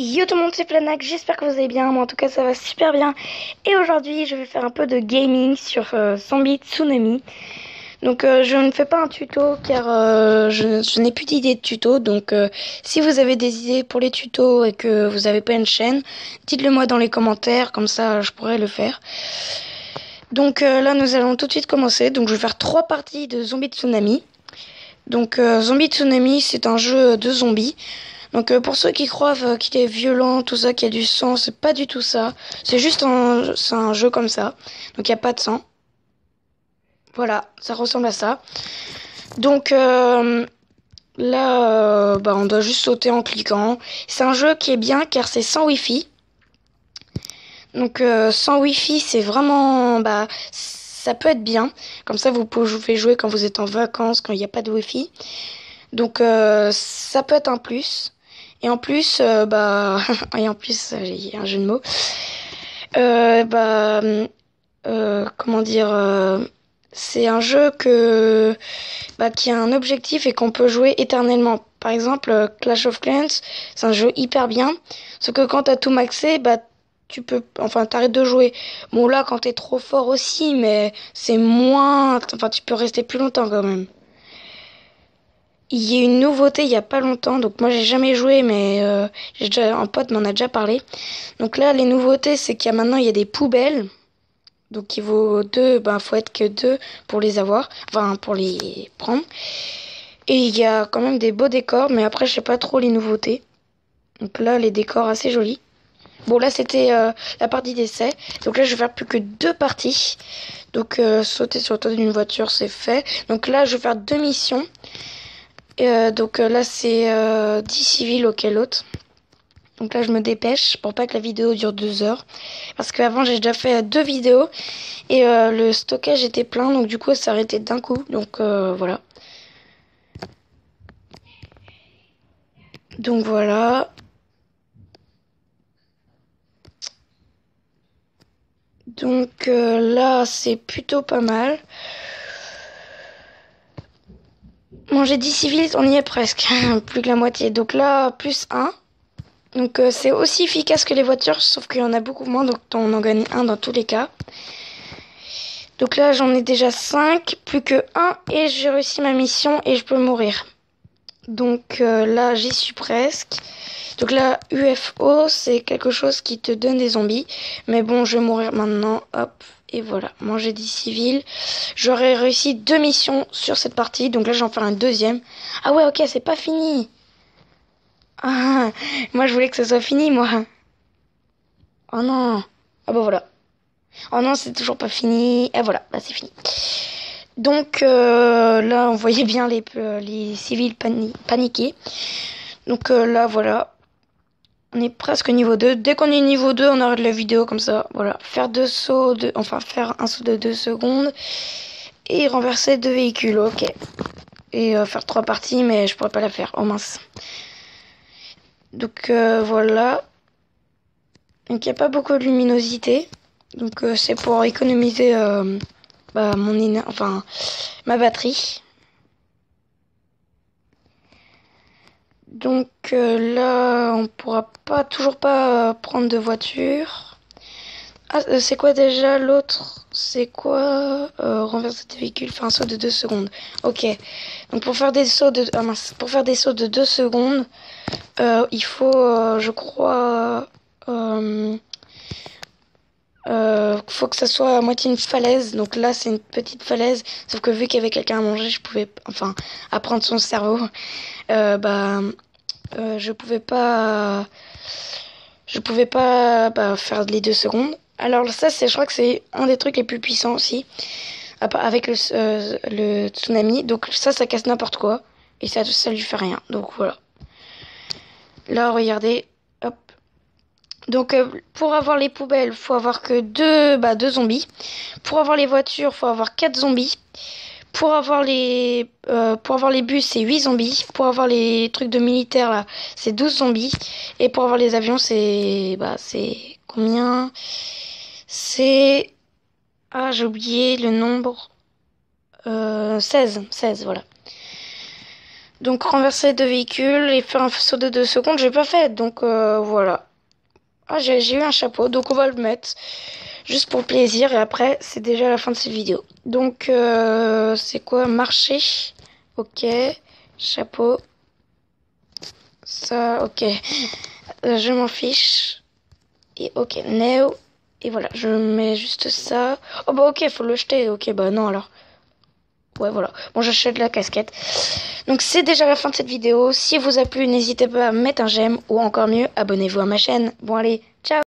Yo tout le monde, c'est Planac, j'espère que vous allez bien, moi en tout cas ça va super bien. Et aujourd'hui je vais faire un peu de gaming sur euh, Zombie Tsunami. Donc euh, je ne fais pas un tuto car euh, je, n'ai plus d'idées de tuto. Donc si vous avez des idées pour les tutos et que vous n'avez pas une chaîne, dites-le moi dans les commentaires, comme ça je pourrais le faire. Donc là nous allons tout de suite commencer. Donc je vais faire trois parties de Zombie Tsunami. Donc Zombie Tsunami c'est un jeu de zombies. Donc euh, pour ceux qui croient euh, qu'il est violent, tout ça, qu'il y a du sang, c'est pas du tout ça. C'est juste un, un jeu comme ça. Donc il n'y a pas de sang. Voilà, ça ressemble à ça. Donc euh, là, bah, on doit juste sauter en cliquant. C'est un jeu qui est bien car c'est sans wifi. Donc sans wifi, c'est vraiment, bah, ça peut être bien. Comme ça, vous pouvez jouer quand vous êtes en vacances, quand il n'y a pas de wifi. Donc ça peut être un plus. Et en plus, euh, bah, et en plus, j'ai un jeu de mots. Euh, bah, euh, comment dire, c'est un jeu que, bah, qui a un objectif et qu'on peut jouer éternellement. Par exemple, Clash of Clans, c'est un jeu hyper bien. Sauf que quand t'as tout maxé, bah, tu peux, enfin, t'arrêtes de jouer. Bon, là, quand t'es trop fort aussi, mais c'est moins, enfin, tu peux rester plus longtemps quand même. Il y a une nouveauté il y a pas longtemps, donc moi j'ai jamais joué, mais euh, j'ai un pote m'en a déjà parlé. Donc là, les nouveautés, c'est qu'il y a maintenant il y a des poubelles, donc il vaut deux, ben faut être que deux pour les avoir, enfin pour les prendre. Et il y a quand même des beaux décors, mais après je sais pas trop les nouveautés. Donc là, les décors assez jolis. Bon là c'était euh, la partie d'essai, donc là je vais faire plus que deux parties. Donc euh, sauter sur le toit d'une voiture c'est fait. Donc là je vais faire deux missions. Euh, donc euh, là, c'est euh, 10 civils auquel l'autre. Donc là, je me dépêche pour pas que la vidéo dure deux heures. Parce qu'avant, j'ai déjà fait deux vidéos. Et euh, le stockage était plein. Donc du coup, ça s'arrêtait d'un coup. Donc voilà. Donc voilà. Donc là, c'est plutôt pas mal. Bon, j'ai dit civil, on y est presque. plus que la moitié. Donc là, plus 1. Donc euh, c'est aussi efficace que les voitures, sauf qu'il y en a beaucoup moins, donc on en gagne un dans tous les cas. Donc là, j'en ai déjà 5, plus que 1, et j'ai réussi ma mission et je peux mourir. Donc euh, là, j'y suis presque. Donc là, UFO, c'est quelque chose qui te donne des zombies. Mais bon, je vais mourir maintenant. Hop. Et voilà, manger des civils. J'aurais réussi deux missions sur cette partie. Donc là, j'en fais un deuxième. Ah ouais, ok, c'est pas fini. Ah, moi, je voulais que ça soit fini, moi. Oh non. Ah bah voilà. Oh non, c'est toujours pas fini. Et voilà, bah c'est fini. Donc euh, là, on voyait bien les, euh, les civils paniqués. Donc euh, là, voilà. On est presque niveau 2. Dès qu'on est niveau 2, on arrête la vidéo comme ça. Voilà. Faire deux sauts, de... enfin faire un saut de 2 secondes. Et renverser deux véhicules. Ok. Et euh, faire trois parties, mais je pourrais pas la faire. Oh mince. Donc euh, voilà. Donc il n'y a pas beaucoup de luminosité. Donc euh, c'est pour économiser bah, mon enfin ma batterie. Donc euh, là, on pourra pas toujours pas prendre de voiture. Ah, euh, c'est quoi déjà l'autre? C'est quoi euh, renverser des véhicules, faire un saut de 2 secondes? Ok. Donc pour faire des sauts de ah, pour faire des sauts de 2 secondes, il faut, je crois, faut que ça soit à moitié une falaise. Donc là, c'est une petite falaise. Sauf que vu qu'il y avait quelqu'un à manger, je pouvais, enfin, apprendre son cerveau. Bah, euh, je pouvais pas, je pouvais pas bah, faire les deux secondes. Alors ça, c'est, je crois que c'est un des trucs les plus puissants aussi, avec le, euh, le tsunami. Donc ça, ça casse n'importe quoi et ça, ça lui fait rien. Donc voilà. Là, regardez, hop. Donc euh, pour avoir les poubelles, faut avoir que deux, bah, deux zombies. Pour avoir les voitures, faut avoir quatre zombies. Pour avoir les, euh, pour avoir les bus, c'est 8 zombies. Pour avoir les trucs de militaire, là, c'est 12 zombies. Et pour avoir les avions, c'est, bah, c'est combien? C'est, ah, j'ai oublié le nombre. Euh, 16, 16, voilà. Donc renverser deux véhicules et faire un saut de 2 secondes, j'ai pas fait. Donc euh, voilà. Ah, j'ai eu un chapeau, donc on va le mettre juste pour plaisir. Et après, c'est déjà la fin de cette vidéo. Donc, euh, c'est quoi Marcher? Ok. Chapeau. Ça, ok. Euh, je m'en fiche. Et ok, Neo. Et voilà, je mets juste ça. Oh bah ok, faut le jeter. Ok, bah non alors. Ouais, voilà. Bon, j'achète la casquette. Donc, c'est déjà la fin de cette vidéo. Si vous a plu, n'hésitez pas à mettre un j'aime ou encore mieux, abonnez-vous à ma chaîne. Bon, allez, ciao